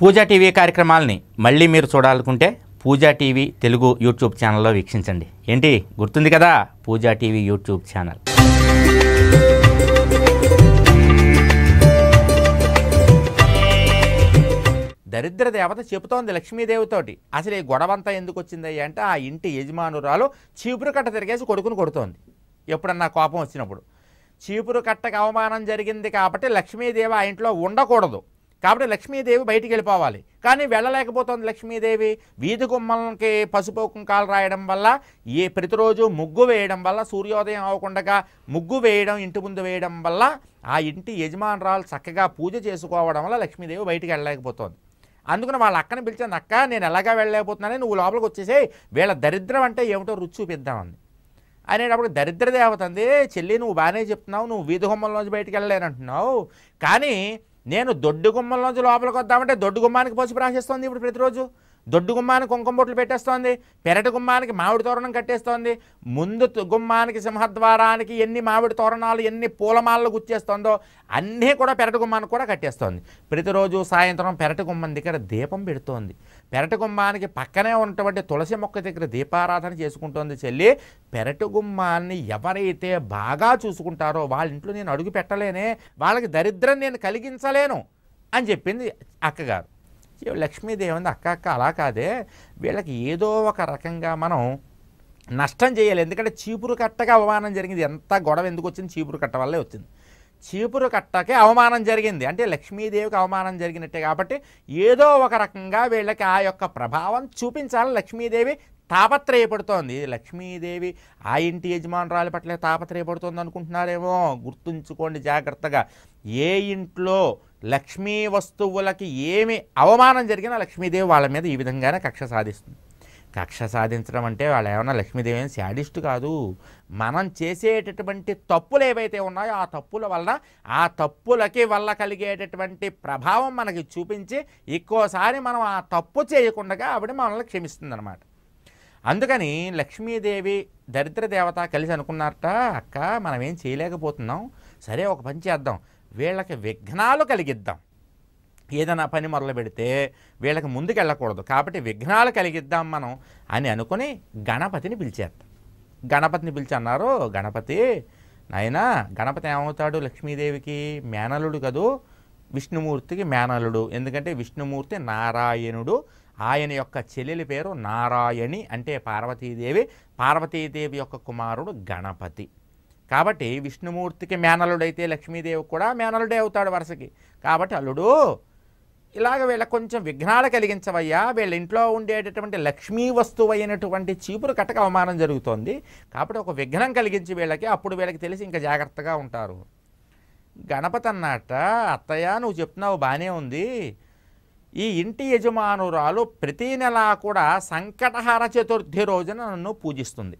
పూజా TV కార్యక్రమాలని మళ్ళీ మీరు చూడాలనుకుంటే పూజా టీవీ తెలుగు యూట్యూబ్ ఛానల్లో వీక్షించండి. ఏంటి? గుర్తుంది కదా? Pooja TV YouTube channel. దరిద్ర దేవత చెబుతోంది లక్ష్మీదేవితోటి. అసలు ఈ గొడవంతా ఎందుకు వచ్చిందయ్యా అంటే ఆ ఇంటి యజమానురాలు చీపురు కట్ట తిరిగేసి కొడుకుని కొడుతోంది. ఎప్పుడన్నా కోపం వచ్చినప్పుడు. చీపురు కట్టకు అవమానం జరిగింది కాబట్టి లక్ష్మీదేవి ఆ ఇంట్లో ఉండకూడదు. కాబట్టి లక్ష్మీదేవి బయటికి వెళ్ళిపోవాలి. కానీ వెళ్ళలేకపోతుంది లక్ష్మీదేవి. వీధి గుమ్మలకి పసుపు కుంకాలు రాయడం వల్ల ఏ ప్రతిరోజు ముగ్గు వేయడం వల్ల సూర్యోదయం అవ్వకుండా ముగ్గు వేయడం ఇంటి ముందు వేయడం వల్ల ఆ ఇంటి యజమానురాలు చక్కగా పూజ చేసుకోవడం వల్ల లక్ష్మీదేవి బయటికి వెళ్ళలేకపోతుంది. అందుకని వాళ్ళ అక్కని పిలిచాను అక్క నేను ఎలాగా వెళ్ళలేకపోతున్నాను నువ్వు లోపలికి వచ్చేసే వీళ్ళ దరిద్రం అంటే ఏమిటో రుచి చూపిద్దామంది అనేటప్పుడు దరిద్ర దేవత అంది చెల్లి నువ్వు బాగానే చెప్తున్నావు నువ్వు వీధి గుమ్మంలోంచి బయటికి వెళ్ళలేనంటున్నావు. కానీ నేను దొడ్డు గుమ్మంలోంచి లోపలికి వద్దామంటే దొడ్డు గుమ్మానికి పసుపు రాసేస్తోంది ఇప్పుడు ప్రతిరోజు. దొడ్డు గుమ్మానికి కుంకుమ బొట్లు పెట్టేస్తోంది పెరటి గుమ్మానికి మామిడి తోరణం కట్టేస్తోంది ముందు తు- గుమ్మానికి సింహద్వారానికి ఎన్ని మామిడి తోరణాలు ఎన్ని పూలమాలలు గుచ్చేస్తోందో అన్నీ కూడా పెరటి గుమ్మానికి కూడా కట్టేస్తోంది. ప్రతిరోజు సాయంత్రం పెరటి గుమ్మం దగ్గర దీపం పెడుతోంది. పెరటి గుమ్మానికి పక్కనే ఉన్నటువంటి తులసి మొక్క దగ్గర దీపారాధన చేసుకుంటోంది చెల్లి. పెరటి గుమ్మాన్ని ఎవరైతే బాగా చూసుకుంటారో వాళ్ళ ఇంట్లో నేను అడుగు పెట్టలేనే వాళ్ళకి దరిద్రం నేను కలిగించలేను అని చెప్పింది అక్కగారు. లక్ష్మీదేవి ఉంది అక్క అక్క అలా కాదే. వీళ్ళకి ఏదో ఒక రకంగా మనం నష్టం చేయాలి. ఎందుకంటే చీపురు కట్టగా అవమానం జరిగింది. ఎంత గొడవ ఎందుకు వచ్చింది? చీపురు కట్ట వల్లే వచ్చింది. చీపురు కట్టకే అవమానం జరిగింది. అంటే లక్ష్మీదేవికి అవమానం జరిగినట్టే కాబట్టి ఏదో ఒక రకంగా వీళ్ళకి ఆ యొక్క ప్రభావం చూపించాలని లక్ష్మీదేవి తాపత్రయపడుతోంది. లక్ష్మీదేవి ఆ ఇంటి యజమానురాలి పట్ల తాపత్రయపడుతోంది అనుకుంటున్నారేమో గుర్తుంచుకోండి జాగ్రత్తగా. ఏ ఇంట్లో లక్ష్మీ వస్తువులకి ఏమి అవమానం జరిగినా లక్ష్మీదేవి వాళ్ళ మీద ఈ విధంగానే కక్ష సాధిస్తుంది. కక్ష సాధించడం అంటే వాళ్ళు ఏమన్నా లక్ష్మీదేవి ఏం శాడిస్ట్ కాదు. మనం చేసేటటువంటి తప్పులు ఏవైతే ఉన్నాయో ఆ తప్పుల వలన ఆ తప్పులకి వల్ల కలిగేటటువంటి ప్రభావం మనకి చూపించి ఎక్కువసారి మనం ఆ తప్పు చేయకుండా ఆవిడ మనల్ని క్షమిస్తుంది అందుకని లక్ష్మీదేవి దరిద్ర దేవత కలిసి అనుకున్నారట అక్క మనం ఏం చేయలేకపోతున్నాం. సరే ఒక పని చేద్దాం. వీళ్ళకి విఘ్నాలు కలిగిద్దాం. ఏదైనా పని మొదలు పెడితే వీళ్ళకి ముందుకు వెళ్ళకూడదు కాబట్టి విఘ్నాలు కలిగిద్దాం మనం అని అనుకుని గణపతిని పిలిచేద్దాం గణపతిని పిలిచి అన్నారు గణపతి నాయనా గణపతి ఏమవుతాడు? లక్ష్మీదేవికి మేనలుడు కదూ? విష్ణుమూర్తికి మేనలుడు. ఎందుకంటే విష్ణుమూర్తి నారాయణుడు. ఆయన యొక్క చెల్లెలి పేరు నారాయణి. అంటే పార్వతీదేవి. పార్వతీదేవి యొక్క కుమారుడు గణపతి. కాబట్టి విష్ణుమూర్తికి మేనలుడైతే లక్ష్మీదేవి కూడా మేనలుడే అవుతాడు వరుసకి. కాబట్టి అల్లుడు ఇలాగ వీళ్ళ కొంచెం విఘ్నాలు కలిగించవయ్యా. వీళ్ళ ఇంట్లో ఉండేటటువంటి లక్ష్మీ వస్తువు అయినటువంటి చీపురు కట్టక అవమానం జరుగుతోంది. కాబట్టి ఒక విఘ్నం కలిగించి వీళ్ళకి అప్పుడు వీళ్ళకి తెలిసి ఇంకా జాగ్రత్తగా ఉంటారు. గణపతి అన్నట అత్తయ్య నువ్వు చెప్తున్నావు బాగానే ఉంది. ఈ ఇంటి యజమానురాలు ప్రతీ నెలా కూడా సంకటహార చతుర్థి రోజున నన్ను పూజిస్తుంది.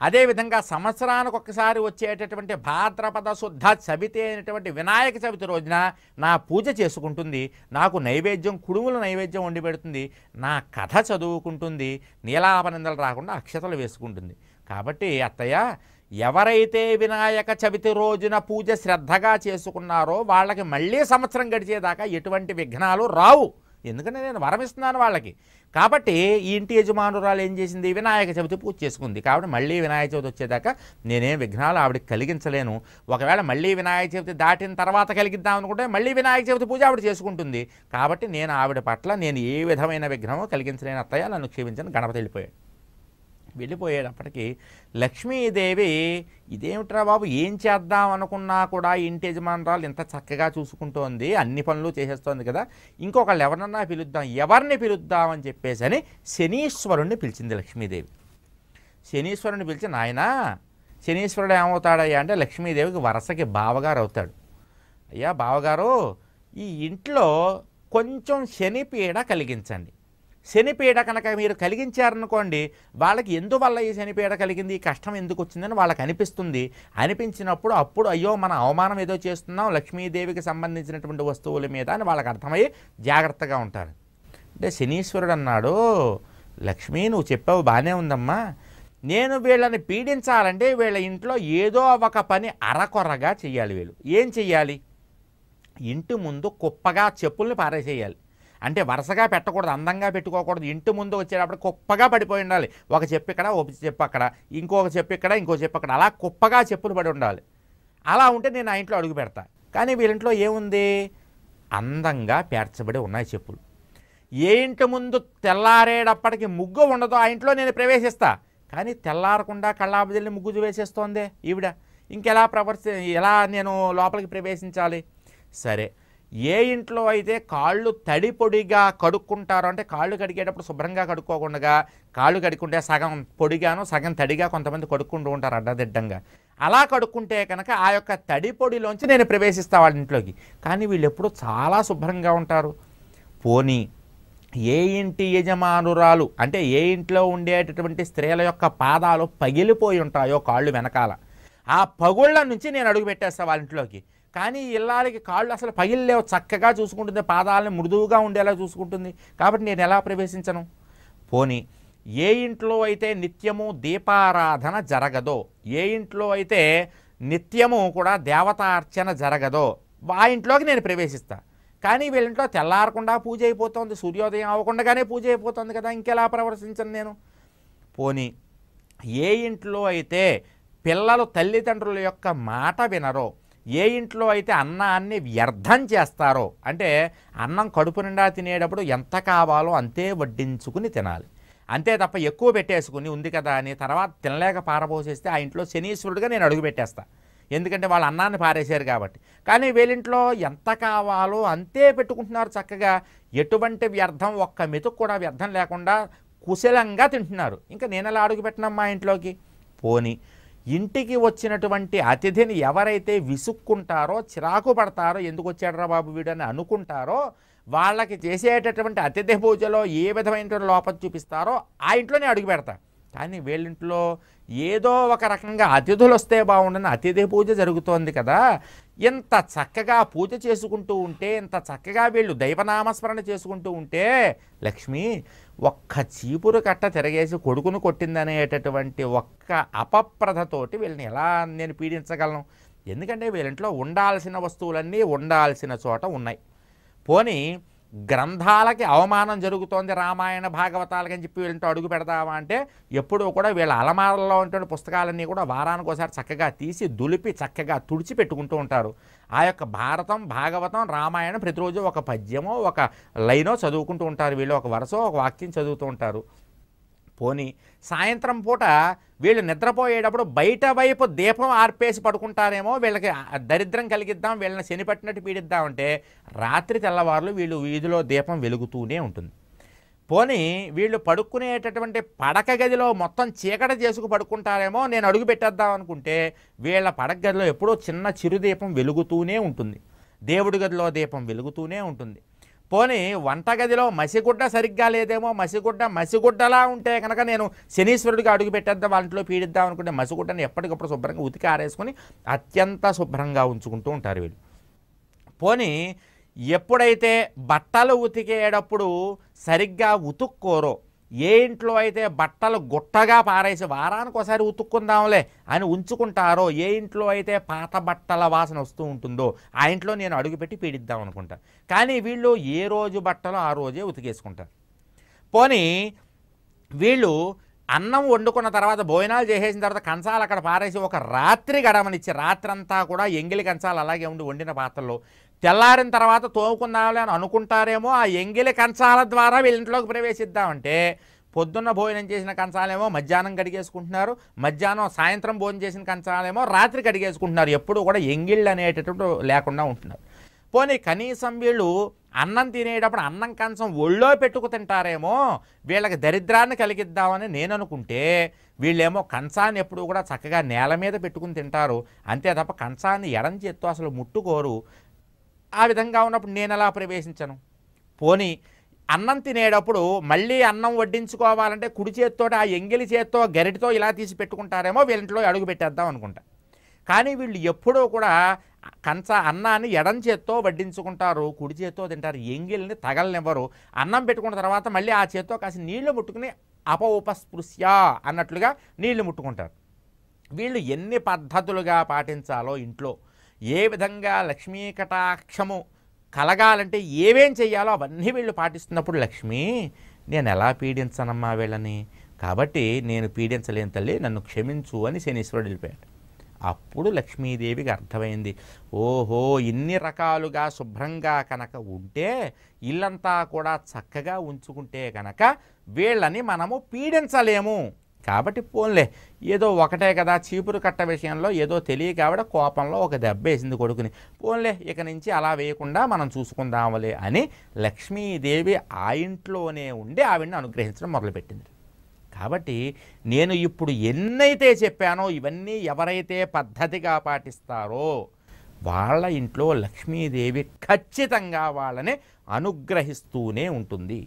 అదేవిధంగా సంవత్సరానికి ఒక్కసారి వచ్చేటటువంటి భాద్రపద శుద్ధ చవితి అయినటువంటి వినాయక చవితి రోజున నా పూజ చేసుకుంటుంది. నాకు నైవేద్యం కుడుముల నైవేద్యం వండి పెడుతుంది. నా కథ చదువుకుంటుంది. నీలాపనిందలు రాకుండా అక్షతలు వేసుకుంటుంది. కాబట్టి అత్తయ్య ఎవరైతే వినాయక చవితి రోజున పూజ శ్రద్ధగా చేసుకున్నారో వాళ్ళకి మళ్ళీ సంవత్సరం గడిచేదాకా ఎటువంటి విఘ్నాలు రావు. ఎందుకంటే నేను వరమిస్తున్నాను వాళ్ళకి. కాబట్టి ఈ ఇంటి యజమానురాలు ఏం చేసింది? వినాయక చవితి పూజ చేసుకుంది. కాబట్టి మళ్ళీ వినాయక చవితి వచ్చేదాకా నేనేం విఘ్నాలు ఆవిడకి కలిగించలేను. ఒకవేళ మళ్ళీ వినాయక చవితి దాటిన తర్వాత కలిగిద్దాం అనుకుంటే మళ్ళీ వినాయక చవితి పూజ ఆవిడ చేసుకుంటుంది. కాబట్టి నేను ఆవిడ పట్ల నేను ఏ విధమైన విఘ్నమో కలిగించలేని అత్తయ్య. నన్ను క్షమించని గణపతి వెళ్ళిపోయాడు. వెళ్ళిపోయేటప్పటికీ లక్ష్మీదేవి ఇదేమిట్రా బాబు ఏం చేద్దాం అనుకున్నా కూడా ఇంటి యజమానురాలు ఇంత చక్కగా చూసుకుంటోంది అన్ని పనులు చేసేస్తోంది కదా ఇంకొకళ్ళు ఎవరన్నా పిలుద్దాం ఎవరిని పిలుద్దామని చెప్పేసి అని శనీశ్వరుణ్ణి పిలిచింది లక్ష్మీదేవి. శనీశ్వరుని పిలిచి నాయనా శనీశ్వరుడు ఏమవుతాడయ్యా? అంటే లక్ష్మీదేవికి వరసకి బావగారు అవుతాడు. అయ్యా బావగారు ఈ ఇంట్లో కొంచెం శనిపీడ కలిగించండి. శనిపీడ కనుక మీరు కలిగించారనుకోండి వాళ్ళకి ఎందువల్ల ఈ శనిపీడ కలిగింది? ఈ కష్టం ఎందుకు వచ్చిందని వాళ్ళకి అనిపిస్తుంది. అనిపించినప్పుడు అప్పుడు అయ్యో మన అవమానం ఏదో చేస్తున్నాం లక్ష్మీదేవికి సంబంధించినటువంటి వస్తువుల మీద అని వాళ్ళకి అర్థమయ్యి జాగ్రత్తగా ఉంటారు. అంటే శనీశ్వరుడు అన్నాడు లక్ష్మి నువ్వు చెప్పావు బాగానే ఉందమ్మా. నేను వీళ్ళని పీడించాలంటే వీళ్ళ ఇంట్లో ఏదో ఒక పని అరకొరగా చేయాలి వీళ్ళు. ఏం చెయ్యాలి? ఇంటి ముందు కుప్పగా చెప్పుల్ని పారేసేయాలి. అంటే వరుసగా పెట్టకూడదు అందంగా పెట్టుకోకూడదు. ఇంటి ముందు వచ్చేటప్పుడు కుప్పగా పడిపోయి ఉండాలి. ఒక చెప్పు ఇక్కడ ఒక చెప్పు అక్కడ ఇంకొక చెప్పు ఇక్కడ ఇంకో చెప్పు అక్కడ. అలా కుప్పగా చెప్పులు పడి ఉండాలి. అలా ఉంటే నేను ఆ ఇంట్లో అడుగు పెడతా. కానీ వీళ్ళింట్లో ఏముంది? అందంగా పేర్చబడి ఉన్నాయి చెప్పులు. ఏ ఇంటి ముందు తెల్లారేటప్పటికి ముగ్గు ఉండదో ఆ ఇంట్లో నేను ప్రవేశిస్తా. కానీ తెల్లారకుండా కళ్ళాబదిల్ని ముగ్గు వేసేస్తోందే ఈవిడ. ఇంకెలా ప్రవర్తి ఎలా నేను లోపలికి ప్రవేశించాలి? సరే. ఏ ఇంట్లో అయితే కాళ్ళు తడి పొడిగా కడుక్కుంటారో అంటే కాళ్ళు కడిగేటప్పుడు శుభ్రంగా కడుక్కోకుండా కాళ్ళు కడుక్కుంటే సగం పొడిగాను సగం తడిగా కొంతమంది కడుక్కుంటూ ఉంటారు అడ్డదిడ్డంగా. అలా కడుక్కుంటే కనుక ఆ యొక్క తడి పొడిలోంచి నేను ప్రవేశిస్తా వాళ్ళ ఇంట్లోకి. కానీ వీళ్ళు ఎప్పుడు చాలా శుభ్రంగా ఉంటారు. పోనీ ఏ ఇంటి యజమానురాలు అంటే ఏ ఇంట్లో ఉండేటటువంటి స్త్రీల యొక్క పాదాలు పగిలిపోయి ఉంటాయో కాళ్ళు వెనకాల ఆ పగుళ్ళ నుంచి నేను అడుగు పెట్టేస్తా వాళ్ళ ఇంట్లోకి. కానీ ఈ ఇల్లాలకి కాళ్ళు అసలు పగిలిలేవు చక్కగా చూసుకుంటుంది. పాదాలని మృదువుగా ఉండేలా చూసుకుంటుంది. కాబట్టి నేను ఎలా ప్రవేశించను? పోని ఏ ఇంట్లో అయితే నిత్యము దీపారాధన జరగదో ఏ ఇంట్లో అయితే నిత్యము కూడా దేవతార్చన జరగదో ఆ ఇంట్లోకి నేను ప్రవేశిస్తా. కానీ వీళ్ళింట్లో తెల్లారకుండా పూజ అయిపోతుంది. సూర్యోదయం అవ్వకుండానే పూజ అయిపోతుంది కదా. ఇంకెలా ప్రవర్తించను నేను? పోని ఏ ఇంట్లో అయితే పిల్లలు తల్లిదండ్రుల యొక్క మాట వినరో ఏ ఇంట్లో అయితే అన్నాన్ని వ్యర్థం చేస్తారో అంటే అన్నం కడుపు నిండా తినేటప్పుడు ఎంత కావాలో అంతే వడ్డించుకుని తినాలి. అంతే తప్ప ఎక్కువ పెట్టేసుకుని ఉంది కదా అని తర్వాత తినలేక పారబోసేస్తే ఆ ఇంట్లో శనీశ్వరుడిగా నేను అడుగు పెట్టేస్తా. ఎందుకంటే వాళ్ళు అన్నాన్ని పారేశారు కాబట్టి. కానీ వీళ్ళింట్లో ఎంత కావాలో అంతే పెట్టుకుంటున్నారు చక్కగా. ఎటువంటి వ్యర్థం ఒక్క మెతుకు కూడా వ్యర్థం లేకుండా కుశలంగా తింటున్నారు. ఇంకా నేను ఎలా అడుగు పెట్టినమ్మా ఇంట్లోకి? పోని. ఇంటికి వచ్చినటువంటి అతిథిని ఎవరైతే విసుక్కుంటారో చిరాకు పడతారో ఎందుకు వచ్చాడరా బాబు వీడని అనుకుంటారో వాళ్ళకి చేసేటటువంటి అతిథి పూజలో ఏ విధమైన లోపం చూపిస్తారో ఆ ఇంట్లోనే అడుగు పెడతా. కానీ వీళ్ళింట్లో ఏదో ఒక రకంగా అతిథులు వస్తే బాగుండని అతిథి పూజ జరుగుతోంది కదా. ఇంత చక్కగా పూజ చేసుకుంటూ ఉంటే ఇంత చక్కగా వీళ్ళు దైవనామస్మరణ చేసుకుంటూ ఉంటే లక్ష్మి ఒక్క చీపురు కట్ట తిరగేసి కొడుకును కొట్టిందనేటటువంటి ఒక్క అపప్రథతోటి వీళ్ళని ఎలా నేను పీడించగలను? ఎందుకంటే వీళ్ళింట్లో ఉండాల్సిన వస్తువులన్నీ ఉండాల్సిన చోట ఉన్నాయి. పోనీ గ్రంథాలకి అవమానం జరుగుతోంది రామాయణ భాగవతాలకి అని చెప్పి వీళ్ళంటూ అడుగు పెడతావా అంటే ఎప్పుడూ కూడా వీళ్ళ అలమారల్లో ఉంటున్న పుస్తకాలన్నీ కూడా వారానికి ఒకసారి చక్కగా తీసి దులిపి చక్కగా తుడిచి పెట్టుకుంటూ ఉంటారు. ఆ యొక్క భారతం భాగవతం రామాయణం ప్రతిరోజు ఒక పద్యమో ఒక లైనో చదువుకుంటూ ఉంటారు వీళ్ళు. ఒక వరుసో ఒక వాక్యం చదువుతూ ఉంటారు. పోని సాయంత్రం పూట వీళ్ళు నిద్రపోయేటప్పుడు బయట వైపు దీపం ఆర్పేసి పడుకుంటారేమో వీళ్ళకి దరిద్రం కలిగిద్దాం వీళ్ళని శనిపట్టినట్టు పీడిద్దామంటే రాత్రి తెల్లవారులు వీళ్ళు వీధిలో దీపం వెలుగుతూనే ఉంటుంది. పోనీ వీళ్ళు పడుకునేటటువంటి పడక గదిలో మొత్తం చీకటి చేసుకు పడుకుంటారేమో నేను అడుగు పెట్టేద్దాం అనుకుంటే వీళ్ళ పడక గదిలో ఎప్పుడో చిన్న చిరుదీపం వెలుగుతూనే ఉంటుంది. దేవుడి గదిలో దీపం వెలుగుతూనే ఉంటుంది. పోనీ వంటగదిలో మసిగుడ్డ సరిగ్గా లేదేమో మసిగుడ్డ మసిగుడ్డలా ఉంటే కనుక నేను శనీశ్వరుడికి అడుగు పెట్టేద్దాం వాళ్ళ ఇంట్లో పీడిద్దాం అనుకుంటే మసిగుడ్డని ఎప్పటికప్పుడు శుభ్రంగా ఉతికి ఆరేసుకొని అత్యంత శుభ్రంగా ఉంచుకుంటూ ఉంటారు వీళ్ళు. పోనీ ఎప్పుడైతే బట్టలు ఉతికేటప్పుడు సరిగ్గా ఉతుక్కోరో ఏ ఇంట్లో అయితే బట్టలు గుట్టగా పారేసి వారానికి ఒకసారి ఉతుక్కుందాంలే అని ఉంచుకుంటారో ఏ ఇంట్లో అయితే పాత బట్టల వాసన వస్తూ ఉంటుందో ఆ ఇంట్లో నేను అడుగుపెట్టి పీడిద్దాం అనుకుంటా. కానీ వీళ్ళు ఏ రోజు బట్టలు ఆ రోజే ఉతికేసుకుంటారు. పోనీ వీళ్ళు అన్నం వండుకున్న తర్వాత భోజనాలు చేసేసిన తర్వాత కంచాలు అక్కడ పారేసి ఒక రాత్రి గడవనిచ్చి రాత్రంతా కూడా ఎంగిలి కంచాలు అలాగే ఉండి వండిన పాత్రలో తెల్లారిన తర్వాత తోముకుందాంలే అని అనుకుంటారేమో ఆ ఎంగిలి కంచాల ద్వారా వీళ్ళింట్లోకి ప్రవేశిద్దామంటే పొద్దున్న భోజనం చేసిన కంచాలేమో మధ్యాహ్నం కడిగేసుకుంటున్నారు మధ్యాహ్నం సాయంత్రం భోజనం చేసిన కంచాలేమో రాత్రి కడిగేసుకుంటున్నారు ఎప్పుడు కూడా ఎంగిళ్ళు అనేటటువంటి లేకుండా ఉంటున్నారు. పోనీ కనీసం వీళ్ళు అన్నం తినేటప్పుడు అన్నం కంచం ఒళ్ళో పెట్టుకు తింటారేమో వీళ్ళకి దరిద్రాన్ని కలిగిద్దామని నేను అనుకుంటే వీళ్ళేమో కంచాన్ని ఎప్పుడు కూడా చక్కగా నేల మీద పెట్టుకుని తింటారు అంతే తప్ప కంచాన్ని ఎడం చేత్తో అసలు ముట్టుకోరు. ఆ విధంగా ఉన్నప్పుడు నేను ఎలా ప్రవేశించను? పోనీ అన్నం తినేటప్పుడు మళ్ళీ అన్నం వడ్డించుకోవాలంటే కుడి చేత్తో ఆ ఎంగిలి చేత్తో గరిటితో ఇలా తీసి పెట్టుకుంటారేమో వీళ్ళింట్లో అడుగు పెట్టేద్దాం అనుకుంటా. కానీ వీళ్ళు ఎప్పుడూ కూడా కంచ అన్నాన్ని ఎడం చేత్తో వడ్డించుకుంటారు కుడి చేత్తో తింటారు ఎంగిల్ని తగలనివ్వరు. అన్నం పెట్టుకున్న తర్వాత మళ్ళీ ఆ చేత్తో కాసి నీళ్ళు ముట్టుకుని అప ఉపస్పృశ్య అన్నట్లుగా నీళ్ళు ముట్టుకుంటారు. వీళ్ళు ఎన్ని పద్ధతులుగా పాటించాలో ఇంట్లో ఏ విధంగా లక్ష్మీ కటాక్షము కలగాలంటే ఏవేం చేయాలో అవన్నీ వీళ్ళు పాటిస్తున్నప్పుడు లక్ష్మి నేను ఎలా పీడించనమ్మా వీళ్ళని? కాబట్టి నేను పీడించలేని తల్లి నన్ను క్షమించు అని శనీశ్వరుడు వెళ్ళిపోయాడు. అప్పుడు లక్ష్మీదేవికి అర్థమైంది ఓహో ఇన్ని రకాలుగా శుభ్రంగా కనుక ఉంటే ఇల్లంతా కూడా చక్కగా ఉంచుకుంటే కనుక వీళ్ళని మనము పీడించలేము. కాబట్టి పోన్లే ఏదో ఒకటే కదా చీపురు కట్ట విషయంలో ఏదో తెలియక ఆవిడ కోపంలో ఒక దెబ్బ వేసింది కొడుకుని. పోన్లే ఇక నుంచి అలా వేయకుండా మనం చూసుకుందాంలే అని లక్ష్మీదేవి ఆ ఇంట్లోనే ఉండి ఆవిడని అనుగ్రహించడం మొదలుపెట్టింది. కాబట్టి నేను ఇప్పుడు ఎన్నైతే చెప్పానో ఇవన్నీ ఎవరైతే పద్ధతిగా పాటిస్తారో వాళ్ళ ఇంట్లో లక్ష్మీదేవి ఖచ్చితంగా వాళ్ళని అనుగ్రహిస్తూనే ఉంటుంది.